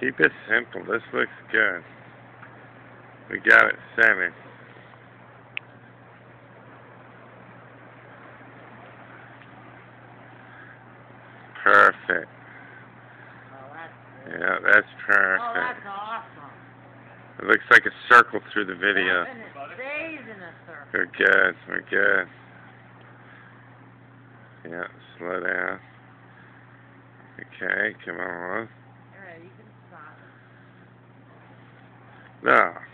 Keep it simple. This looks good. We got it centered. Perfect. Oh, that's. Yeah, that's Oh, perfect. that's awesome. It looks like a circle through the video. It. We're good. We're good. Yeah, slow down. Okay, come on. No.